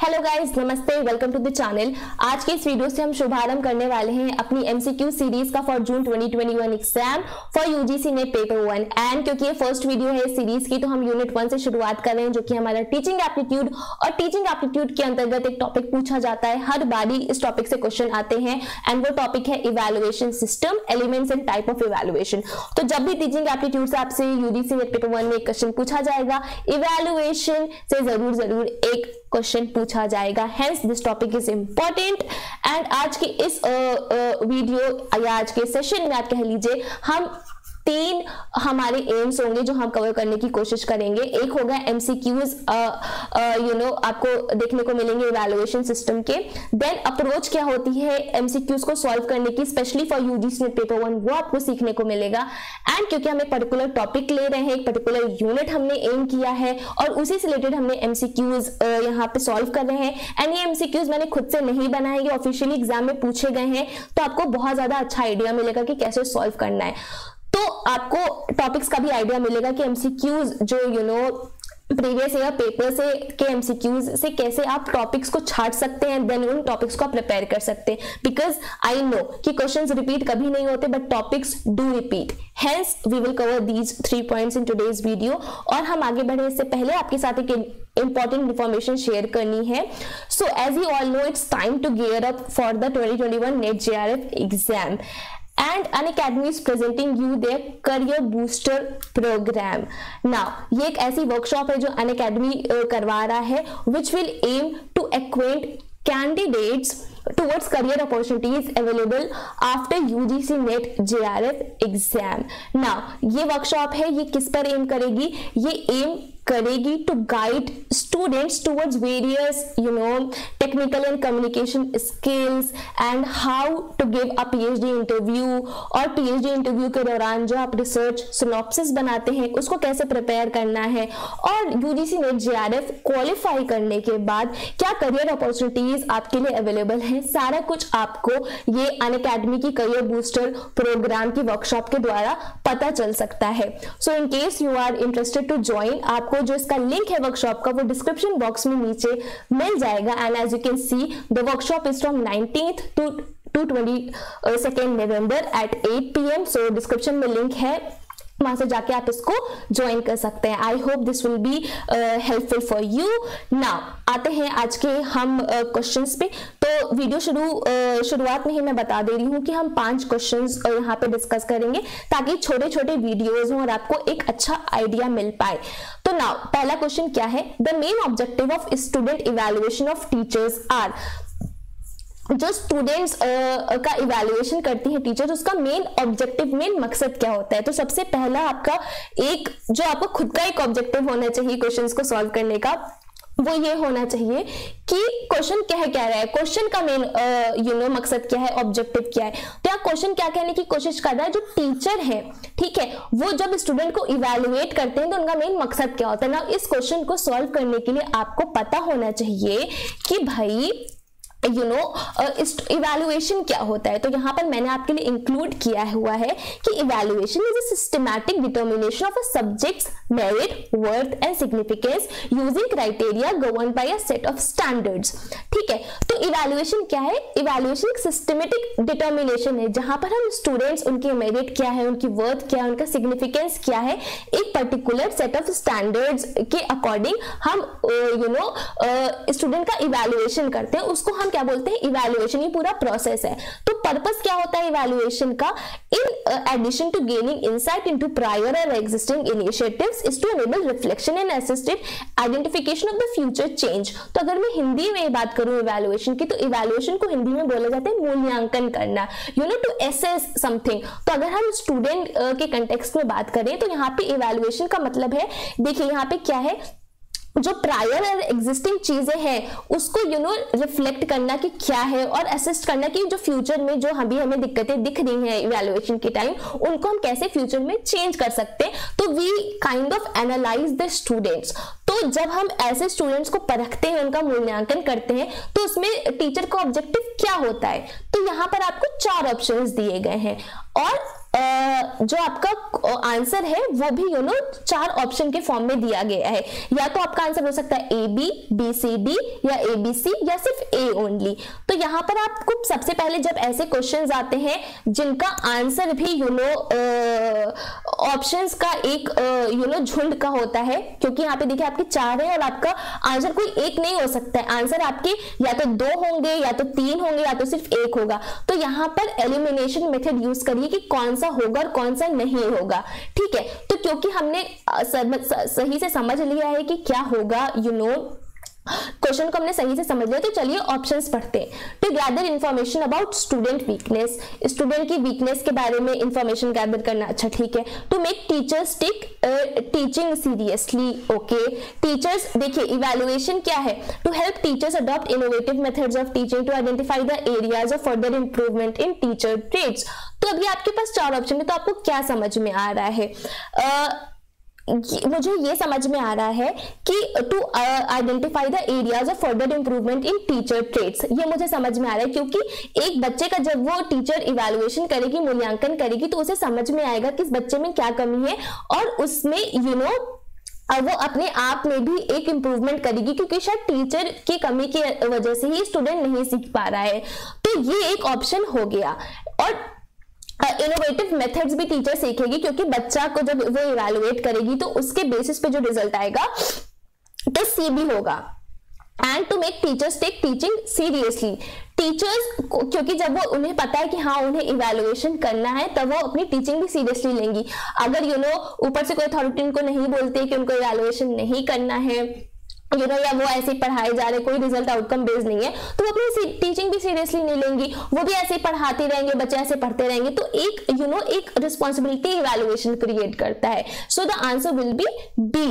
Hello guys नमस्ते welcome to the channel आज के इस वीडियो से हम शुभारंभ करने वाले हैं अपनी एमसीक्यू सीरीज़ का for June 2021 exam for UGC NET paper one and क्योंकि ये फ़र्स्ट वीडियो है सीरीज़ की तो हम यूनिट वन से शुरुआत कर रहे हैं, जो कि हमारा टीचिंग एप्टीट्यूड और टीचिंग एप्टीट्यूड के अंतर्गत एक टॉपिक पूछा जाता है। हर बारी इस टॉपिक से क्वेश्चन आते हैं एंड वो टॉपिक है evaluation system elements and type of evaluation तो जब भी टीचिंग एप्टीट्यूड से आपसे यूजीसी नेट पेपर वन में एक क्वेश्चन पूछा जाएगा इवेलुएशन से ज़रूर ज़रूर एक क्वेश्चन पूछा जाएगा. Hence this topic is important and आज के इस वीडियो या आज के सेशन में आप कह लीजिए, हम तीन हमारे एम्स होंगे जो हम कवर करने की कोशिश करेंगे। एक होगा एमसीक्यूज यू नो आपको देखने को मिलेंगे इवेलुएशन सिस्टम के। देन अप्रोच क्या होती है एमसीक्यूज को सॉल्व करने की specially for UGC paper one वो आपको सीखने को मिलेगा। एंड क्योंकि हम एक पर्टिकुलर टॉपिक ले रहे हैं, एक पर्टिकुलर यूनिट हमने एम किया है, और उसी से रिलेटेड हमने एमसीक्यूज यहाँ पे सॉल्व कर रहे हैं। एंड ये एमसीक्यूज मैंने खुद से नहीं बनाए, ये ऑफिशियली एग्ज़ाम में पूछे गए हैं तो आपको बहुत ज़्यादा अच्छा आइडिया मिलेगा कि कैसे सॉल्व करना है। आपको टॉपिक्स का भी आइडिया मिलेगा कि एमसीक्यूज जो you you know know, previous year paper से के एमसीक्यूज से कैसे आप टॉपिक्स को छाट सकते हैं देन उन टॉपिक्स को आप प्रिपेयर कर सकते हैं। बिकॉज़ आई नो कि क्वेश्चंस रिपीट कभी नहीं होते but topics do repeat hence we will cover these three points in today's video और हम आगे बढ़े इससे पहले आपके साथ एक इंपॉर्टेंट इन्फॉर्मेशन शेयर करनी है। So as you all know it's time to gear up for the 2021 NET JRF exam and Unacademy is presenting you their career booster program. Now ये एक ऐसी वर्कशॉप है जो Unacademy uh, करवा रहा है which will aim to acquaint candidates towards career opportunities available after UGC NET JRF exam. Now ये workshop है ये किस पर एम करेगी ये एम करेगी to guide students towards various you know technical and communication skills and how to give a PhD interview और PhD interview के दौरान जो आप रिसर्च सिनॉप्सिस बनाते हैं, उसको कैसे प्रिपेयर करना है और यूजीसी नेट जेआरएफ क्वालिफाई करने के बाद क्या करियर अपॉर्चुनिटीज़ आपके लिए अवेलेबल हैं, सारा कुछ आपको ये अन अकेडमी की करियर बूस्टर प्रोग्राम की वर्कशॉप के द्वारा पता चल सकता है। So in case you are interested to join आपको जो इसका लिंक है वर्कशॉप का, वो डिस्क्रिप्शन बॉक्स में नीचे मिल जाएगा। And as you can see the workshop is from nineteen to to twenty second November at at P M so description में लिंक है। वहाँ से जाके आप इसको ज्वाइन कर सकते हैं। I hope this will be helpful for you now आते हैं आज के हम क्वेश्चंस uh, पे। तो वीडियो शुरू uh, शुरुआत में ही मैं बता दे रही हूँ कि हम पाँच क्वेश्चंस uh, यहाँ पे डिस्कस करेंगे ताकि छोटे छोटे वीडियोज़ हों और आपको एक अच्छा आइडिया मिल पाए। तो नाउ पहला क्वेश्चन क्या है? The main objective of student evaluation of teachers are जो स्टूडेंट्स का इवेल्युएशन करती है टीचर उसका मेन ऑब्जेक्टिव मेन मकसद क्या होता है? तो सबसे पहला आपका एक, जो आपको खुद का एक ऑब्जेक्टिव होना चाहिए क्वेश्चंस को सॉल्व करने का, वो ये होना चाहिए कि क्वेश्चन क्या है क्या रहा है? क्वेश्चन का मेन यू नो मकसद क्या है? ऑब्जेक्टिव क्या है? तो यहाँ क्वेश्चन क्या कहने की कोशिश कर रहा है? जो टीचर है, ठीक है, वो जब स्टूडेंट को इवेलुएट करते हैं तो उनका मेन मकसद क्या होता है? ना इस क्वेश्चन को सॉल्व करने के लिए आपको पता होना चाहिए कि भाई यू नो इस इवेल्युएशन क्या होता है? तो यहाँ पर मैंने आपके लिए इंक्लूड किया हुआ है कि evaluation is a systematic determination of a subject's merit worth and significance using criteria govern by a set of standards ठीक है? तो इवेल्युएशन क्या है? इवेल्युएशन एक सिस्टमेटिक डिटर्मिनेशन है, जहाँ पर हम स्टूडेंट्स उनके मेरिट क्या है, उनकी वर्थ क्या है, उनका सिग्निफिकेंस क्या है, एक पर्टिकुलर सेट ऑफ़ स्टैंडर्ड्स के अकॉर्डिंग हम यू नो स्टूडेंट का इवेल्युएशन करते हैं, उसको हम क्या बोलते हैं? इवेल्युएशन ये पूरा प्रोसेस है। तो पर्पस क्या होता है इवेल्युएशन का? In addition to gaining insight into prior और existing initiatives is to enable reflection and assisted identification of the future change तो अगर मैं हिंदी में बात करूँ इवेल्युएशन की तो इवेल्युएशन को हिंदी में बोला जाता है मूल्यांकन करना। You know to assess something तो अगर हम स्टूडेंट uh, के कंटेक्स्ट में बात करें तो यहाँ पे इवेल्युएशन का मतलब है देखिए यहाँ पे क्या है? जो प्रायर और एग्जिस्टिंग चीज़ें हैं, उसको यू नो रिफ्लेक्ट करना कि क्या है और असिस्ट करना कि जो फ्यूचर में जो अभी हमें दिक्कतें दिख रही हैं इवेल्युएशन के टाइम उनको हम कैसे फ्यूचर में चेंज कर सकते हैं? तो we kind of analyse the students तो जब हम ऐसे स्टूडेंट्स को परखते हैं, उनका मूल्यांकन करते हैं तो उसमें टीचर का ऑब्जेक्टिव क्या होता है? तो यहाँ पर आपको चार ऑप्शन दिए गए हैं। और जो आपका आंसर है, वो भी यू नो चार ऑप्शन के फॉर्म में दिया गया है। या तो आपका आंसर हो सकता है A B B C D या ए बी सी या सिर्फ़ ए ओनली तो यहाँ पर आपको सबसे पहले जब ऐसे क्वेश्चन आते हैं, जिनका आंसर भी यू नो ऑप्शन का एक यू नो झुंड का होता है, क्योंकि यहाँ पे देखिए आपके चार है और आपका आंसर कोई एक नहीं हो सकता है। आंसर आपके या तो दो होंगे, या तो तीन होंगे, या तो सिर्फ़ एक होगा। तो यहाँ पर एलिमिनेशन मेथड यूज़ करिए कि कौन सा होगा और कौन सा नहीं होगा। ठीक है? तो क्योंकि हमने सही से समझ लिया है कि क्या होगा you you know know, question को हमने सही से समझ लिया तो चलिए ऑप्शंस पढ़ते हैं। To gather information about student weakness student की वीकनेस के बारे में इंफॉर्मेशन गैदर करना अच्छा ठीक है? To make teachers take teaching seriously okay teachers देखिए इवेल्युएशन क्या है? To help teachers adopt innovative methods of teaching to identify the areas of further improvement in teacher traits तो अभी आपके पास चार ऑप्शन है तो आपको क्या समझ में आ रहा है? Uh, मुझे ये समझ में आ रहा है कि to identify the areas of further improvement in teacher traits ये मुझे समझ में आ रहा है क्योंकि एक बच्चे का जब वो टीचर इवेलुएशन करेगी मूल्यांकन करेगी तो उसे समझ में आएगा कि इस बच्चे में क्या कमी है और उसमें यू you नो know, वो अपने आप में भी एक इंप्रूवमेंट करेगी क्योंकि शायद टीचर की कमी की वजह से ही स्टूडेंट नहीं सीख पा रहा है। तो ये एक ऑप्शन हो गया। और इनोवेटिव मेथड्स भी टीचर सीखेगी, क्योंकि बच्चा को जब वो इवेलुएट करेगी तो उसके बेसिस पे जो रिज़ल्ट आएगा तो सी भी होगा। And to make teachers take teaching seriously teachers क्योंकि जब वो उन्हें पता है कि हाँ उन्हें इवेलुएशन करना है, तब वो अपनी टीचिंग भी सीरियसली लेंगी। अगर यू नो ऊपर से कोई अथॉरिटी उनको नहीं बोलते कि उनको इवेलुएशन नहीं करना है यू नो या वो ऐसे ही पढ़ाए जा रहे कोई रिज़ल्ट आउटकम बेस्ड नहीं है तो वो अपनी टीचिंग भी सीरियसली नहीं लेंगी वो भी ऐसे पढ़ाते रहेंगे बच्चे ऐसे पढ़ते रहेंगे तो एक यू you नो know, एक रिस्पॉन्सिबिलिटी इवेल्युएशन क्रिएट करता है। So the answer will be B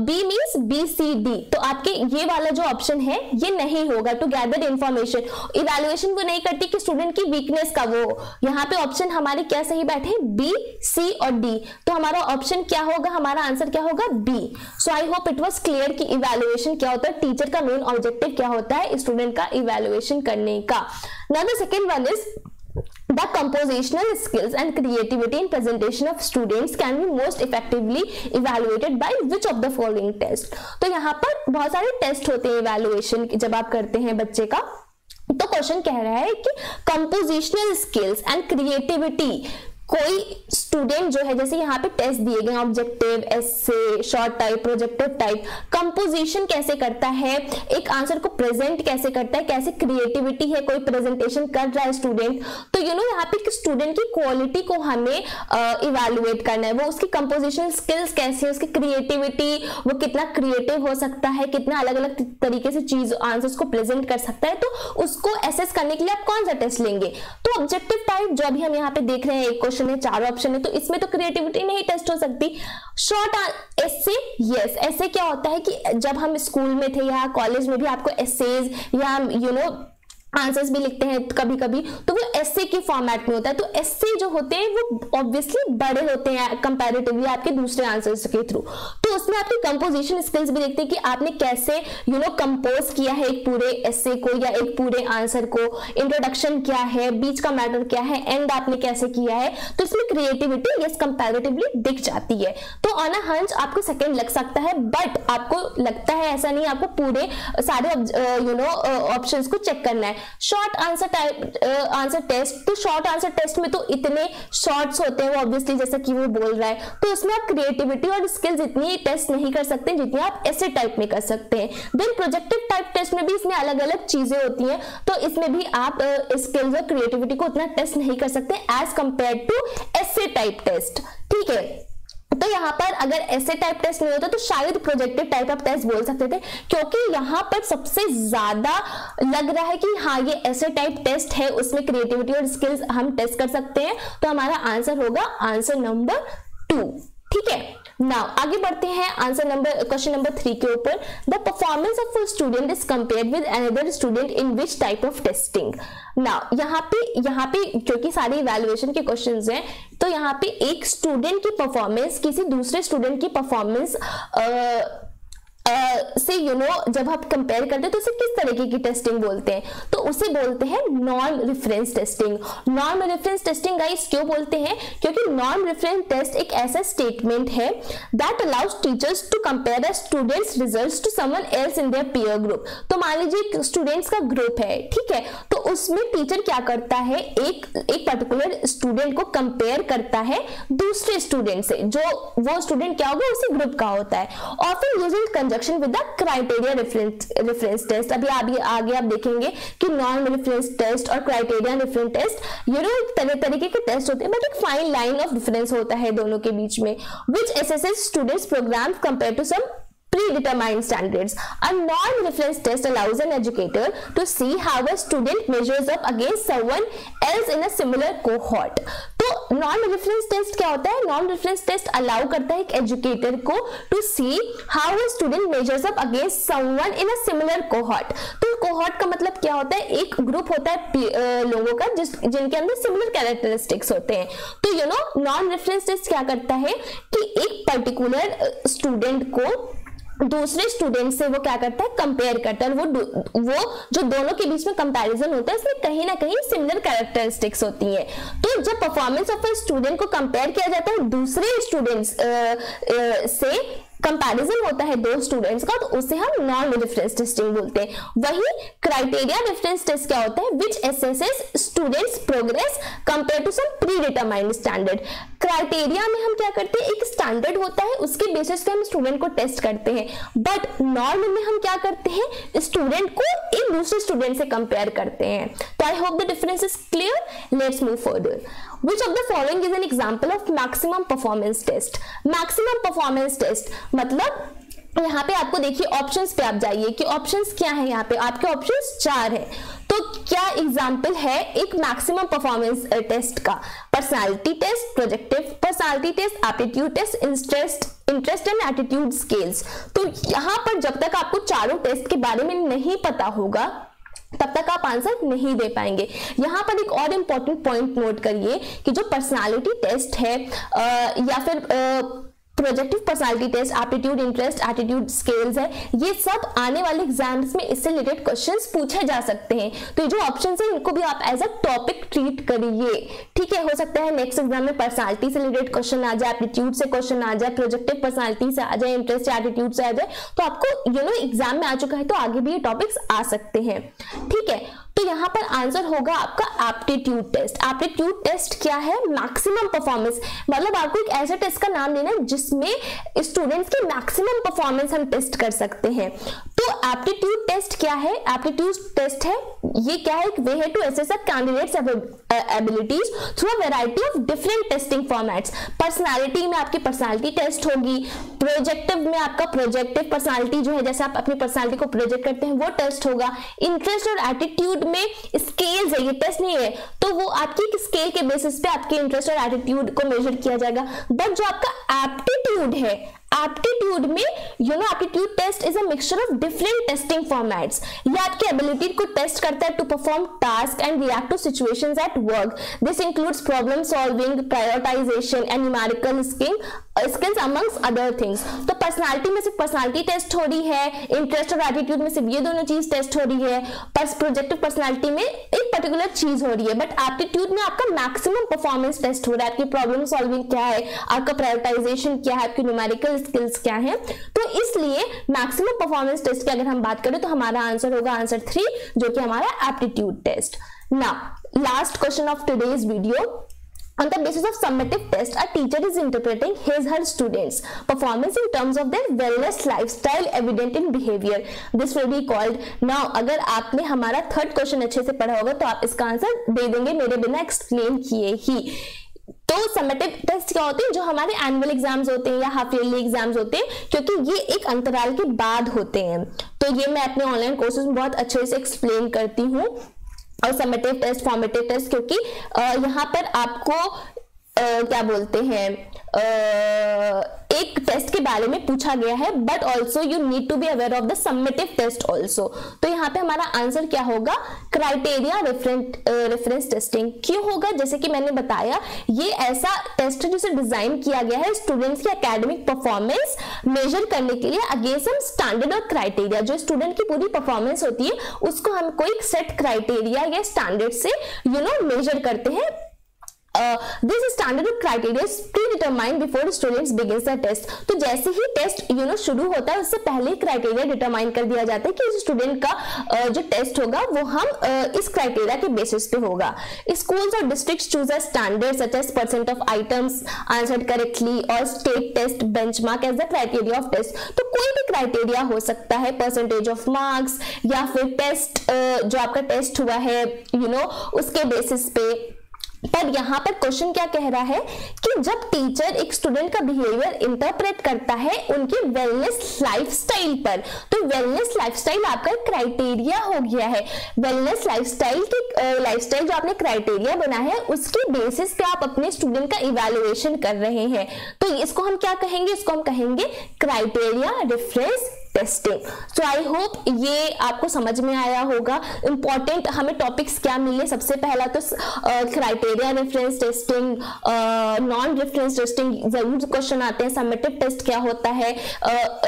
B means B C D तो आपके ये वाला जो ऑप्शन है ये नहीं होगा टू गैदर इंफॉर्मेशन इवेल्युएशन वो नहीं करती कि स्टूडेंट की वीकनेस का वो। यहाँ पे ऑप्शन हमारे क्या सही बैठे? बी सी और डी तो हमारा ऑप्शन क्या होगा? हमारा आंसर क्या होगा? B so I hope it was clear की इवेल्यू इवेल्युएशन क्या होता है? टीचर का मेन ऑब्जेक्टिव क्या होता है? स्टूडेंट का इवेल्युएशन करने का। Now the second one is The compositional skills and creativity in presentation of students can be most effectively evaluated by which of the following test? तो यहाँ पर बहुत सारे टेस्ट होते हैं इवेल्युएशन जब आप करते हैं बच्चे का। तो क्वेश्चन कह रहा है कि कंपोजिशनल स्किल्स एंड क्रिएटिविटी कोई स्टूडेंट जो है, जैसे यहाँ पे टेस्ट दिए गए objective essay short type projective type composition कैसे करता है? एक आंसर को प्रेजेंट कैसे करता है? कैसे क्रिएटिविटी है? कोई प्रेजेंटेशन कर रहा है स्टूडेंट तो यू नो यहाँ पे स्टूडेंट की क्वालिटी को हमें इवेलुएट करना है। वो उसकी कंपोजिशन स्किल्स कैसे है? उसकी क्रिएटिविटी वो कितना क्रिएटिव हो सकता है? कितना अलग अलग तरीके से चीज़ आंसर्स को प्रेजेंट कर सकता है? तो उसको एसेस करने के लिए आप कौन सा टेस्ट लेंगे? तो ऑब्जेक्टिव टाइप जो अभी हम यहाँ पे देख रहे हैं, एक क्वेश्चन है, चार ऑप्शन है तो इसमें तो क्रिएटिविटी नहीं टेस्ट हो सकती। शॉर्ट एसे यस ऐसे क्या होता है कि जब हम स्कूल में थे या कॉलेज में भी आपको एसेज या यू नो आंसर्स भी लिखते हैं कभी कभी तो वो एसए के फॉर्मेट में होता है। तो एसए जो होते हैं, वो ऑब्वियसली बड़े होते हैं कंपैरेटिवली आपके दूसरे आंसर्स के थ्रू तो उसमें आपकी कंपोजिशन स्किल्स भी देखते हैं कि आपने कैसे यू नो कंपोज किया है एक पूरे एसए को या एक पूरे आंसर को इंट्रोडक्शन क्या है, बीच का मैटर क्या है एंड आपने कैसे किया है तो इसमें क्रिएटिविटी यस कंपेरेटिवली दिख जाती है। तो ऑन अ हंच आपको सेकेंड लग सकता है बट आपको लगता है ऐसा नहीं, आपको पूरे सारे यू नो ऑप्शंस को चेक करना है। Short answer type answer test तो शॉर्ट आंसर टेस्ट में तो इतने शॉर्ट्स होते हैं वो ऑब्वियसली जैसा कि वो बोल रहा है। तो उसमें आप क्रिएटिविटी और स्किल्स इतनी टेस्ट नहीं कर सकते, जितनी आप ऐसे टाइप में कर सकते हैं। देन प्रोजेक्टिव टाइप टेस्ट में भी इसमें अलग अलग चीज़ें होती हैं तो इसमें भी आप स्किल्स और क्रिएटिविटी को उतना टेस्ट नहीं कर सकते as compare to essay type test ठीक है? तो यहाँ पर अगर ऐसे टाइप टेस्ट नहीं होता तो शायद प्रोजेक्टिव टाइप ऑफ़ टेस्ट बोल सकते थे, क्योंकि यहाँ पर सबसे ज़्यादा लग रहा है कि हाँ ये ऐसे टाइप टेस्ट है, उसमें क्रिएटिविटी और स्किल्स हम टेस्ट कर सकते हैं। तो हमारा आंसर होगा आंसर नंबर टू ठीक है? नाउ आगे बढ़ते हैं answer number question number three के ऊपर. The performance of student is compare with another student in which type of testing now यहाँ पे यहाँ पे क्योंकि सारे इवेल्युएशन के क्वेश्चन हैं तो यहाँ पे एक स्टूडेंट की परफॉर्मेंस किसी दूसरे स्टूडेंट की परफॉर्मेंस से यू नो जब आप कंपेयर करते हैं तो उसे किस तरीके की टेस्टिंग बोलते हैं? तो उसे बोलते हैं non reference testing non reference testing guys क्यों बोलते हैं? क्योंकि नॉन रेफरेंस टेस्ट एक ऐसा स्टेटमेंट है that allows teachers to compare the students results to someone else in their peer group तो मान लीजिए स्टूडेंट्स का ग्रुप है, ठीक है? तो उसमें टीचर क्या करता है? एक एक पर्टिकुलर स्टूडेंट को कंपेयर करता है दूसरे स्टूडेंट से, जो वो स्टूडेंट क्या होगा, उसी ग्रुप का होता है। फिर using conjunction with the criteria reference test अभी आगे आगे आप देखेंगे कि नॉन रेफरेंस टेस्ट और क्राइटेरिया रेफरेंस टेस्ट ये दो तरह, तरीके के टेस्ट होते हैं बट एक फाइन लाइन ऑफ़ डिफरेंस होता है दोनों के बीच में which S S S students program compare to some predetermined standards. A non-reference test allows an educator to see how a student measures up against someone else in a similar cohort. तो non reference test क्या होता है non reference test allow करता है एक educator को to see how a student measures up against someone in a similar cohort तो cohort का मतलब क्या होता है एक ग्रुप होता है लोगों का जिस, जिनके अंदर सिमिलर कैरेक्टरिस्टिक्स होते हैं तो you know non reference test क्या करता है कि एक पर्टिकुलर स्टूडेंट को दूसरे स्टूडेंट से वो क्या करता है? कंपेयर करता है। वो वो जो दोनों के बीच में कंपैरिजन होता है इसमें कहीं ना कहीं सिमिलर कैरेक्टरिस्टिक्स होती है। तो जब परफॉर्मेंस ऑफ़ अ स्टूडेंट को कंपेयर किया जाता है, दूसरे स्टूडेंट्स से कंपैरिजन होता है दो स्टूडेंट्स का तो उसे हम नॉन डिफरेंस टेस्टिंग बोलते हैं। वही क्राइटेरिया रेफरेंस टेस्ट क्या होता है? Which assesses students progress compare to some predetermined standard criteria में हम क्या करते हैं? एक स्टैंडर्ड होता है, उसके बेसिस पे हम स्टूडेंट को टेस्ट करते हैं। बट नॉर्म में हम क्या करते हैं? स्टूडेंट को एक दूसरे स्टूडेंट से कंपेयर करते हैं। तो I hope the difference is clear let's move further which of the following is an example of maximum performance test? Maximum performance test मतलब यहाँ पे आपको देखिए ऑप्शंस पे आप जाइए कि ऑप्शंस क्या है यहाँ पे। आपके ऑप्शंस चार है। तो क्या एग्ज़ाम्पल है एक मैक्सिमम परफॉर्मेंस टेस्ट का? Personality test projective personality test aptitude test interest interest and attitude scales तो यहाँ पर जब तक आपको चारों टेस्ट के बारे में नहीं पता होगा तब तक आप आंसर नहीं दे पाएँगे। यहाँ पर एक और इंपॉर्टेंट पॉइंट नोट करिए कि जो पर्सनालिटी टेस्ट है आ, या फिर आ, projective personality test aptitude interest attitude scales है। ये सब आने वाले एग्ज़ाम्स में इससे रिलेटेड क्वेश्चंस पूछे जा सकते हैं। तो ये जो ऑप्शन है, इनको भी आप एज अ टॉपिक ट्रीट करिए। ठीक है, हो सकता है नेक्स्ट एग्ज़ाम में पर्सनालिटी से रिलेटेड क्वेश्चन आ जाए एप्टीट्यूड से क्वेश्चन आ जाए प्रोजेक्टिव पर्सनालिटी से आ जाए इंटरेस्ट एटीट्यूड से आ जाए तो आपको यू नो एग्ज़ाम में आ चुका है तो आगे भी ये टॉपिक्स आ सकते हैं। ठीक है तो यहाँ पर आंसर होगा आपका एप्टीट्यूड टेस्ट एप्टीट्यूड टेस्ट क्या है? मैक्सिमम परफॉर्मेंस मतलब आपको एक ऐसे टेस्ट का नाम लेना है जिसमें स्टूडेंट्स की मैक्सिमम परफॉर्मेंस हम टेस्ट कर सकते हैं. तो एप्टीट्यूड टेस्ट क्या है? एप्टीट्यूड टेस्ट है, ये क्या है? वे है to assess a candidates abilities through a variety of different testing formats personality में आपकी पर्सनालिटी टेस्ट होगी. प्रोजेक्टिव में आपका प्रोजेक्टिव पर्सनालिटी जो है, जैसे आप अपनी पर्सनालिटी को प्रोजेक्ट करते हैं, वो टेस्ट होगा. इंटरेस्ट और एटीट्यूड में स्केल्स है, ये टेस्ट नहीं है तो वो आपकी एक स्केल के बेसिस पे आपके इंटरेस्ट और एटीट्यूड को मेजर किया जाएगा। बट जो आपका एप्टीट्यूड है एप्टीट्यूड में you know aptitude test is a mixture of different testing formats ये आपकी एबिलिटी को टेस्ट करता है to perform task and react to situations at work this includes problem solving prioritization and numerical skill skills amongst other things तो personality में सिर्फ़ personality test हो रही है इंटरेस्ट और एटीट्यूड में सिर्फ़ ये दोनों चीज़ टेस्ट हो रही है पर प्रोजेक्टिव पर्सनालिटी में एक पर्टिकुलर चीज़ हो रही है बट एप्टीट्यूड में आपका मैक्सिमम परफॉर्मेंस टेस्ट हो रहा है। आपकी प्रॉब्लम सॉल्विंग क्या है? आपका प्रायोरिटाइजेशन क्या है? आपकी न्यूमेरिकल स्किल्स क्या है तो इसलिए मैक्सिमम परफॉर्मेंस टेस्ट की अगर हम बात करें तो हमारा आंसर होगा आंसर थ्री जो कि हमारा एप्टीट्यूड टेस्ट ना last question of today's video On the basis of summative test, a teacher is interpreting his her students' performance in terms of their wellness lifestyle evident in behavior. This will be called. Now, अगर आपने हमारा third question अच्छे से पढ़ा होगा तो आप इसका आंसर दे देंगे मेरे बिना एक्सप्लेन किए ही तो समेटिव टेस्ट क्या होते हैं जो हमारे एनुअल एग्ज़ाम्स होते हैं या हाफ़ ईयरली एग्ज़ाम्स होते हैं क्योंकि ये एक अंतराल के बाद होते हैं। तो ये मैं अपने ऑनलाइन कोर्सेज में बहुत अच्छे से एक्सप्लेन करती हूँ और समेटिव टेस्ट फॉर्मेटिव टेस्ट क्योंकि यहाँ पर आपको आ, क्या बोलते हैं एक टेस्ट के बारे में पूछा गया है but also you need to be aware of the summative test also तो यहाँ पे हमारा आंसर क्या होगा? क्राइटेरिया रेफरेंट रेफरेंस टेस्टिंग क्यों होगा? जैसे कि मैंने बताया, ये ऐसा टेस्ट है जिसे डिज़ाइन किया गया है स्टूडेंट्स की एकेडमिक परफॉर्मेंस मेजर करने के लिए अगेंस्ट सम स्टैंडर्ड और क्राइटेरिया जो स्टूडेंट की पूरी परफॉर्मेंस होती है, उसको हम कोई सेट क्राइटेरिया या स्टैंडर्ड से यू नो मेजर करते हैं this standard criteria predetermine before students begins the test तो जैसे ही टेस्ट यू नो शुरू होता है उससे पहले क्राइटेरिया डिटरमाइन कर दिया जाता है कि स्टूडेंट का uh, जो टेस्ट होगा वो हम uh, इस क्राइटेरिया के बेसिस पे होगा। स्कूल्स और district choose a standard such as percent of items answered correctly और state test benchmark as the criteria of test तो कोई भी क्राइटेरिया हो सकता है परसेंटेज ऑफ़ मार्क्स या फिर टेस्ट uh, जो आपका टेस्ट हुआ है यू you नो know, उसके बेसिस पे। पर यहाँ पर क्वेश्चन क्या कह रहा है कि जब टीचर एक स्टूडेंट का बिहेवियर इंटरप्रेट करता है उनके वेलनेस लाइफस्टाइल पर तो वेलनेस लाइफस्टाइल आपका क्राइटेरिया हो गया है। वेलनेस लाइफस्टाइल की लाइफस्टाइल जो आपने क्राइटेरिया बना है, उसके बेसिस पे आप अपने स्टूडेंट का इवेल्युएशन कर रहे हैं। तो इसको हम क्या कहेंगे? इसको हम कहेंगे criteria reference testing so I hope ये आपको समझ में आया होगा। इंपॉर्टेंट हमें टॉपिक्स क्या मिले? सबसे पहला तो criteria reference testing non reference testing ज़रूर क्वेश्चन आते हैं। सबमिटिव टेस्ट क्या होता है?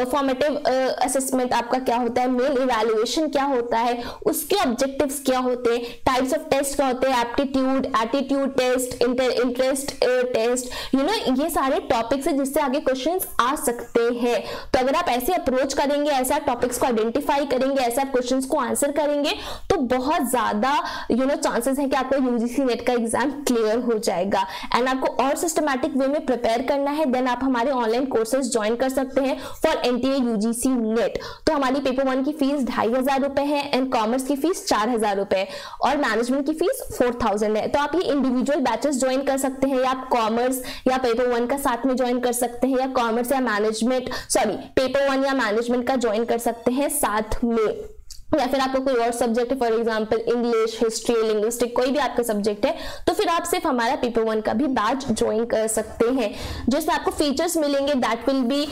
फॉर्मेटिव uh, असेसमेंट uh, आपका क्या होता है? मेन इवेल्युएशन क्या होता है? उसके ऑब्जेक्टिव्स क्या होते हैं? टाइप्स ऑफ़ टेस्ट क्या होते हैं? Aptitude attitude test interest test you know ये सारे टॉपिक्स है जिससे आगे क्वेश्चन आ सकते हैं। तो अगर आप ऐसे अप्रोच करें करेंगे, ऐसा टॉपिक्स को आइडेंटिफाई करेंगे, ऐसा क्वेश्चंस को आंसर करेंगे तो बहुत ज़्यादा यू नो चांसेस है कि आपका यूजीसी नेट का एग्ज़ाम क्लियर हो जाएगा। एंड आपको और सिस्टमैटिक वे में प्रिपेयर करना है देन आप हमारे ऑनलाइन कोर्सेज ज्वाइन कर सकते हैं फॉर एनटीए यूजीसी नेट तो हमारी पेपर वन की फ़ीस ढाई हज़ार रुपए है एंड कॉमर्स की फ़ीस चार हज़ार रुपए और मैनेजमेंट की फ़ीस फोर थाउज़ेंड है। तो आप ये इंडिविजुअल बैचेस ज्वाइन कर सकते हैं, या आप कॉमर्स या पेपर वन का साथ में ज्वाइन कर सकते हैं, या कॉमर्स या मैनेजमेंट सॉरी पेपर वन या मैनेजमेंट का ज्वाइन कर सकते हैं साथ में। या फिर आपको कोई और सब्जेक्ट है for example English history linguistic कोई भी आपका सब्जेक्ट है तो फिर आप सिर्फ़ हमारा पेपर वन का भी बैच ज्वाइन कर सकते हैं। जिसमें आपको फीचर्स मिलेंगे दैट विल बी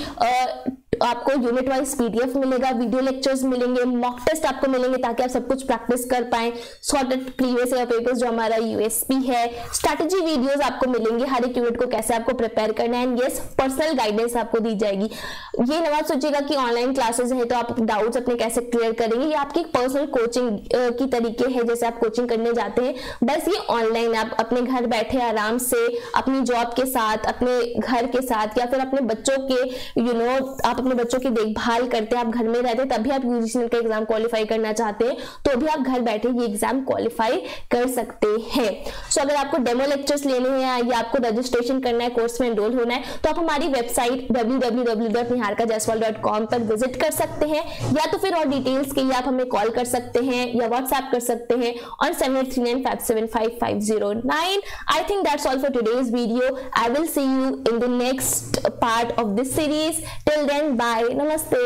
आपको यूनिट वाइज पीडीएफ मिलेगा वीडियो लेक्चर्स मिलेंगे मॉक टेस्ट आपको मिलेंगे ताकि आप सब कुछ प्रैक्टिस कर पाए। सॉर्टेड प्रीवियस ईयर पेपर्स जो हमारा यूएसपी है स्ट्रैटेजी वीडियोस आपको मिलेंगे हर एक यूनिट को कैसे आपको प्रिपेयर करना है। एंड यस पर्सनल गाइडेंस आपको दी जाएगी। ये नवाज़ सोचिएगा कि ऑनलाइन क्लासेस है तो आप डाउट्स अपने कैसे क्लियर करेंगे? ये आपकी पर्सनल कोचिंग की तरीके है जैसे आप कोचिंग करने जाते हैं। बस ये ऑनलाइन आप अपने घर बैठे आराम से अपनी जॉब के साथ अपने घर के साथ या फिर अपने बच्चों के यू you नो know, आप बच्चों की देखभाल करते हैं आप घर में रहते हैं तभी आप यूजीसी का एग्ज़ाम क्वालिफाई करना चाहते हैं तो भी आप घर बैठे ये एग्ज़ाम क्वालिफाई कर सकते हैं। सो so, अगर आपको डेमो लेक्चर्स लेने हैं या आपको रजिस्ट्रेशन करना है कोर्स में एनरोल होना है तो आप हमारी वेबसाइट www.niharkajaswal.com पर विज़िट कर सकते हैं या तो फिर और डिटेल्स के लिए आप हमें कॉल कर सकते हैं या व्हाट्सएप कर सकते हैं on seven three nine five seven five five zero nine I think that's all for today's video I will see you in the next part of this series till then bye namaste